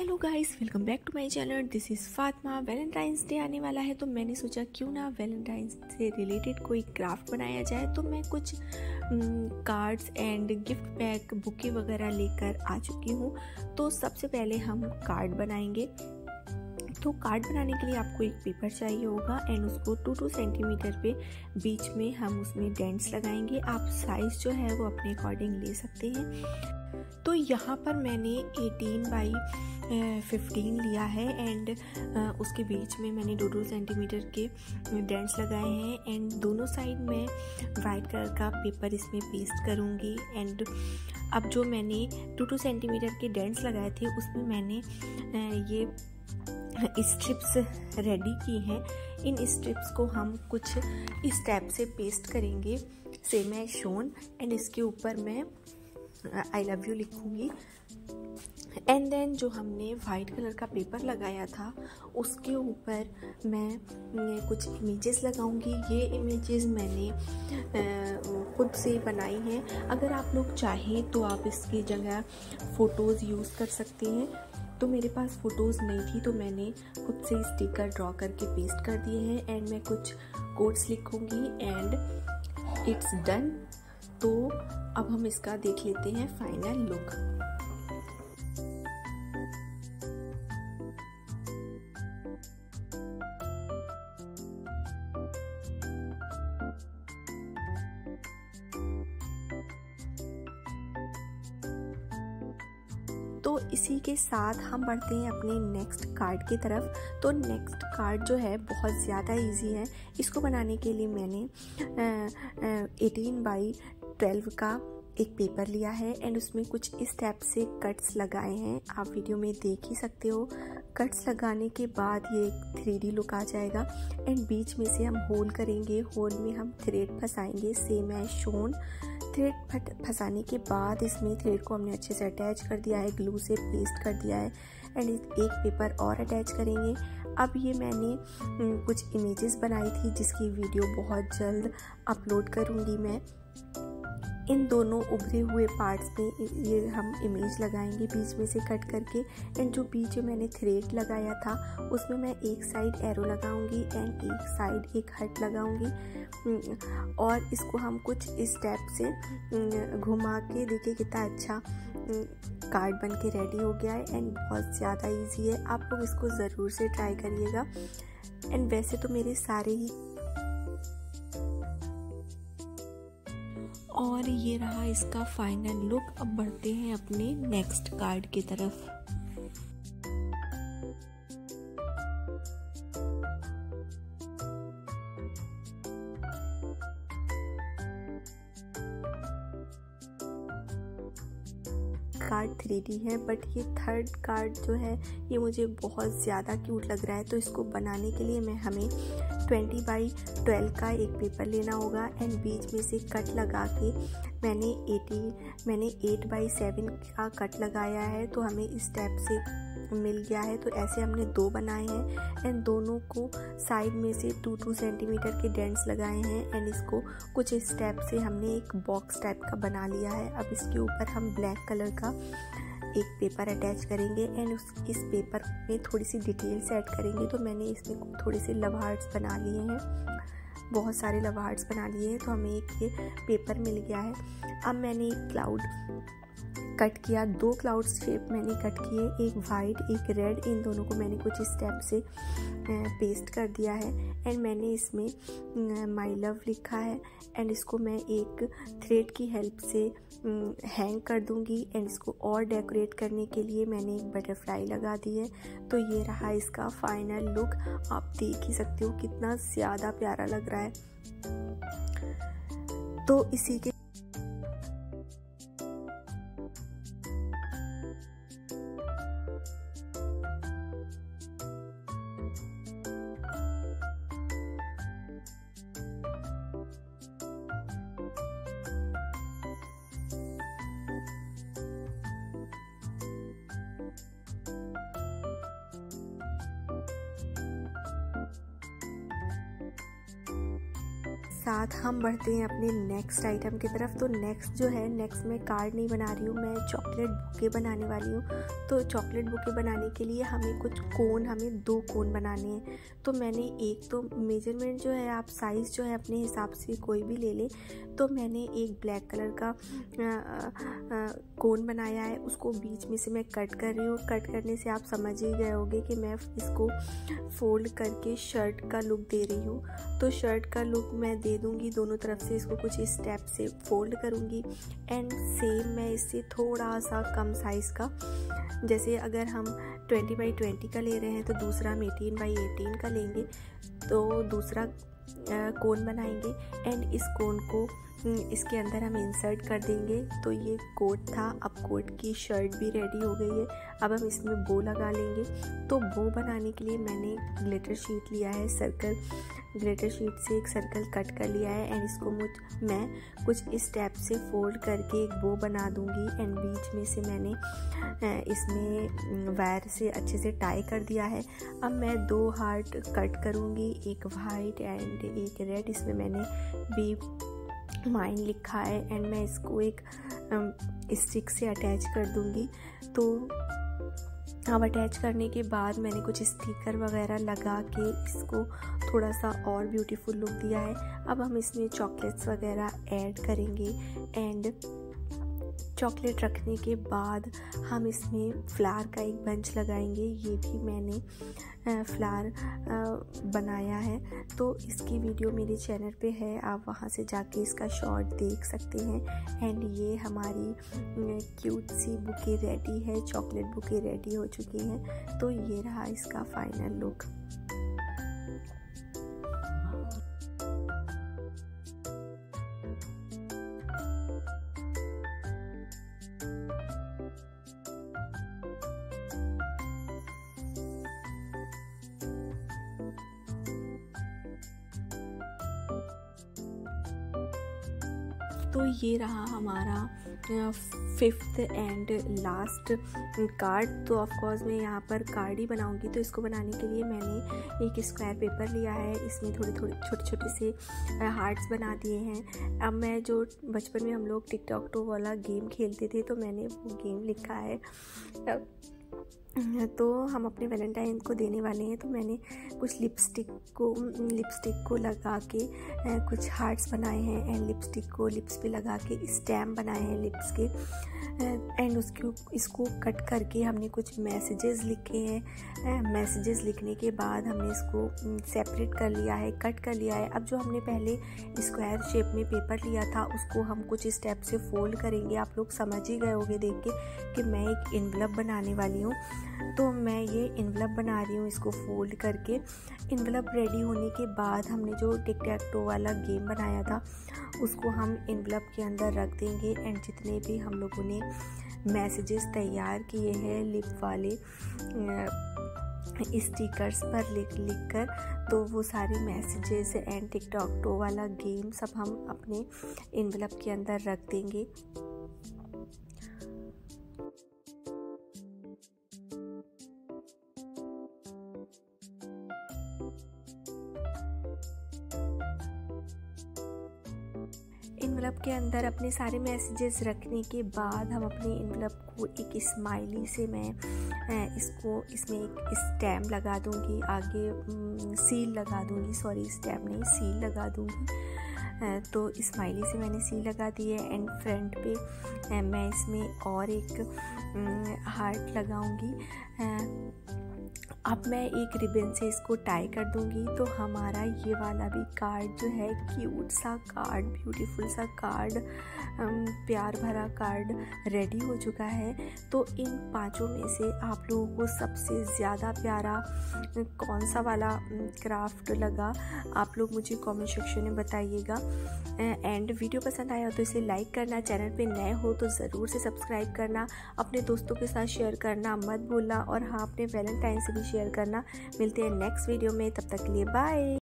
Hello guys, welcome back to my channel. This is Fatima. Valentine's Day आने वाला है तो मैंने सोचा क्यों ना वैलेंटाइंस से रिलेटेड कोई क्राफ्ट बनाया जाए। तो मैं कुछ cards and gift pack bouquet वगैरह लेकर आ चुकी हूँ। तो सबसे पहले हम कार्ड बनाएँगे। तो कार्ड बनाने के लिए आपको एक पेपर चाहिए होगा एंड उसको टू टू सेंटीमीटर पे बीच में हम उसमें डेंट्स लगाएँगे। आप साइज़ जो है वो अपने अकॉर्डिंग ले सकते हैं। तो यहाँ पर मैंने 18 बाई 15 लिया है एंड उसके बीच में मैंने दो दो सेंटीमीटर के डेंट्स लगाए हैं एंड दोनों साइड में वाइट कलर का पेपर इसमें पेस्ट करूँगी एंड अब जो मैंने टू टू सेंटीमीटर के डेंट्स लगाए थे उसमें मैंने ये स्ट्रिप्स रेडी की हैं। इन स्ट्रिप्स को हम कुछ इस टाइप से पेस्ट करेंगे सेम है शोन एंड इसके ऊपर मैं आई लव यू लिखूँगी। एंड देन जो हमने वाइट कलर का पेपर लगाया था, उसके ऊपर मैं कुछ इमेजेस लगाऊँगी। ये इमेजेस मैंने खुद से बनाई हैं। अगर आप लोग चाहें तो आप इसकी जगह फ़ोटोज़ यूज़ कर सकते हैं। तो मेरे पास फ़ोटोज़ नहीं थी तो मैंने खुद से स्टिकर ड्रॉ करके पेस्ट कर दिए हैं। एंड मैं कुछ कोड्स लिखूँगी। एंड इट्स डन तो अब हम इसका देख लेते हैं फाइनल लुक तो इसी के साथ हम बढ़ते हैं अपने नेक्स्ट कार्ड की तरफ़. तो नेक्स्ट कार्ड जो है बहुत ज़्यादा इजी है. इसको बनाने के लिए मैंने एटीन बाई ट्वेल्व का एक पेपर लिया है एंड उसमें कुछ इस टाइप से कट्स लगाए हैं। आप वीडियो में देख ही सकते हो। कट्स लगाने के बाद ये एक थ्री लुक आ जाएगा एंड बीच में से हम होल करेंगे। होल में हम थ्रेड फंसाएँगे सेम है शोन थ्रेड फट, फंसाने के बाद इसमें थ्रेड को हमने अच्छे से अटैच कर दिया है ग्लू से पेस्ट कर दिया है एंड एक पेपर और अटैच करेंगे। अब ये मैंने कुछ इमेजेस बनाई थी जिसकी वीडियो बहुत जल्द अपलोड करूँगी मैं। इन दोनों उभरे हुए पार्ट्स में ये हम इमेज लगाएँगे बीच में से कट करके। एंड जो बीच में मैंने थ्रेड लगाया था, उसमें मैं एक साइड एरो लगाऊँगी एंड एक साइड एक हट लगाऊँगी। और इसको हम कुछ इस टाइप से घुमा के देखिए कितना अच्छा कार्ड बन के रेडी हो गया है एंड बहुत ज़्यादा इजी है। आप लोग इसको ज़रूर से ट्राई करिएगा। एंड वैसे तो मेरे सारे ही और ये रहा इसका फाइनल लुक अब बढ़ते हैं अपने नेक्स्ट कार्ड की तरफ़। कार्ड थ्री है बट ये थर्ड कार्ड जो है, ये मुझे बहुत ज़्यादा क्यूट लग रहा है। तो इसको बनाने के लिए मैं हमें ट्वेंटी बाई ट्वेल्व का एक पेपर लेना होगा एंड बीच में से कट लगा के मैंने एटी मैंने एट बाई सेवन का कट लगाया है। तो हमें इस स्टेप से मिल गया है तो ऐसे हमने दो बनाए हैं। एंड दोनों को साइड में से टू टू सेंटीमीटर के डेंट्स लगाए हैं एंड इसको कुछ स्टेप से हमने एक बॉक्स टाइप का बना लिया है। अब इसके ऊपर हम ब्लैक कलर का एक पेपर अटैच करेंगे एंड उस, इस पेपर में थोड़ी सी डिटेल्स ऐड करेंगे। तो मैंने इसमें थोड़े से लव हार्ट्स बना लिए हैं। बहुत सारे लव हार्ट्स बना लिए हैं तो हमें एक ये पेपर मिल गया है। अब मैंने एक क्लाउड कट किया, दो क्लाउड शेप मैंने कट किए, एक वाइट एक रेड इन दोनों को मैंने कुछ स्टेप से पेस्ट कर दिया है। एंड मैंने इसमें माई लव लिखा है। एंड इसको मैं एक थ्रेड की हेल्प से हैंग कर दूँगी। एंड इसको और डेकोरेट करने के लिए मैंने एक बटरफ्लाई लगा दी है। तो ये रहा इसका फाइनल लुक आप देख ही सकते हो कितना ज़्यादा प्यारा लग रहा है। तो इसी के साथ हम बढ़ते हैं अपने नेक्स्ट आइटम की तरफ़। तो नेक्स्ट जो है नेक्स्ट मैं कार्ड नहीं बना रही हूँ, मैं चॉकलेट बुके बनाने वाली हूँ। तो चॉकलेट बुके बनाने के लिए हमें कुछ कोन हमें दो कोन बनाने हैं। तो मैंने एक तो मेज़रमेंट जो है, आप साइज़ जो है, अपने हिसाब से कोई भी ले लें। तो मैंने एक ब्लैक कलर का कोन बनाया है। उसको बीच में से मैं कट कर रही हूँ। कट करने से आप समझ ही गए होंगे कि मैं इसको फोल्ड करके शर्ट का लुक दे रही हूँ। तो शर्ट का लुक मैं दे दूँगी दोनों तरफ़ से इसको कुछ इस स्टेप से फोल्ड करूँगी। एंड सेम मैं इससे थोड़ा सा कम साइज़ का। जैसे अगर हम 20 बाई 20 का ले रहे हैं तो दूसरा हम 18 बाई 18 का लेंगे। तो दूसरा कोन बनाएँगे। एंड इस कोन को इसके अंदर हम इंसर्ट कर देंगे। तो ये कोट था। अब कोट की शर्ट भी रेडी हो गई है। अब हम इसमें बो लगा लेंगे। तो बो बनाने के लिए मैंने ग्लिटर शीट लिया है। सर्कल ग्लिटर शीट से एक सर्कल कट कर लिया है। एंड इसको मुझ, मैं कुछ इस स्टेप से फोल्ड करके एक बो बना दूँगी। एंड बीच में से मैंने इसमें वायर से अच्छे से टाई कर दिया है। अब मैं दो हार्ट कट करूँगी। एक वाइट एंड एक रेड इसमें मैंने बी माइन लिखा है एंड मैं इसको एक स्टिक से अटैच कर दूँगी। तो अब अटैच करने के बाद मैंने कुछ स्टिकर वगैरह लगा के इसको थोड़ा सा और ब्यूटीफुल लुक दिया है। अब हम इसमें चॉकलेट्स वगैरह ऐड करेंगे एंड चॉकलेट रखने के बाद हम इसमें फ्लावर का एक बंच लगाएँगे। ये भी मैंने फ्लावर बनाया है। तो इसकी वीडियो मेरे चैनल पे है, आप वहाँ से जाके इसका शॉर्ट देख सकते हैं। एंड ये हमारी क्यूट सी बुके रेडी है, चॉकलेट बुके रेडी हो चुकी हैं। तो ये रहा इसका फाइनल लुक तो ये रहा हमारा फिफ्थ एंड लास्ट कार्ड तो ऑफ़ कोर्स मैं यहाँ पर कार्ड ही बनाऊँगी। तो इसको बनाने के लिए मैंने एक स्क्वायर पेपर लिया है। इसमें थोड़े थोड़े, छोटे छोटे से हार्ट्स बना दिए हैं। अब मैं जो बचपन में हम लोग टिकटॉक टो वाला गेम खेलते थे तो मैंने वो गेम लिखा है। तो हम अपने वैलेंटाइन को देने वाले हैं। तो मैंने कुछ लिपस्टिक को लिपस्टिक को लगा के कुछ हार्ट्स बनाए हैं एंड लिपस्टिक को, लिप्स पे लगा के स्टैम्प बनाए हैं लिप्स के। एंड उसके इसको कट करके हमने कुछ मैसेजेस लिखे हैं। मैसेजेस लिखने के बाद हमने इसको सेपरेट कर लिया है, कट कर लिया है। अब जो हमने पहले स्क्वायर शेप में पेपर लिया था, उसको हम कुछ स्टेप से फोल्ड करेंगे। आप लोग समझ ही गए होंगे देख के कि मैं एक इन्वलप बनाने वाली हूँ। तो मैं ये इन्वलप बना रही हूँ इसको फोल्ड करके। इन्वलप रेडी होने के बाद हमने जो टिक टैक टो वाला गेम बनाया था, उसको हम इन्वलप के अंदर रख देंगे एंड जितने भी हम लोगों ने मैसेजेस तैयार किए हैं लिप वाले स्टिकर्स पर लिख लिख कर तो वो सारे मैसेजेस एंड टिकटॉक टो वाला गेम सब हम अपने इन्वलप के अंदर रख देंगे। अंदर अपने सारे मैसेजेस रखने के बाद हम अपने इन्वलप को एक स्माइली से मैं इसको, इसमें एक स्टैम्प लगा दूँगी। आगे सील लगा दूँगी। सॉरी स्टैम्प नहीं सील लगा दूँगी। तो स्माइली से मैंने सील लगा दी है। एंड फ्रंट पे मैं इसमें और एक हार्ट लगाऊँगी। अब मैं एक रिबन से इसको टाई कर दूँगी। तो हमारा ये वाला भी कार्ड जो है क्यूट सा कार्ड ब्यूटीफुल सा कार्ड प्यार भरा कार्ड रेडी हो चुका है। तो इन पाँचों में से आप लोगों को सबसे ज़्यादा प्यारा कौन सा वाला क्राफ्ट लगा, आप लोग मुझे कमेंट सेक्शन में बताइएगा। एंड वीडियो पसंद आया हो तो इसे लाइक करना चैनल पे नए हो तो ज़रूर से सब्सक्राइब करना, अपने दोस्तों के साथ शेयर करना मत भूलना, और हाँ अपने वैलेंटाइन से भी शेयर करना। मिलते हैं नेक्स्ट वीडियो में तब तक के लिए बाय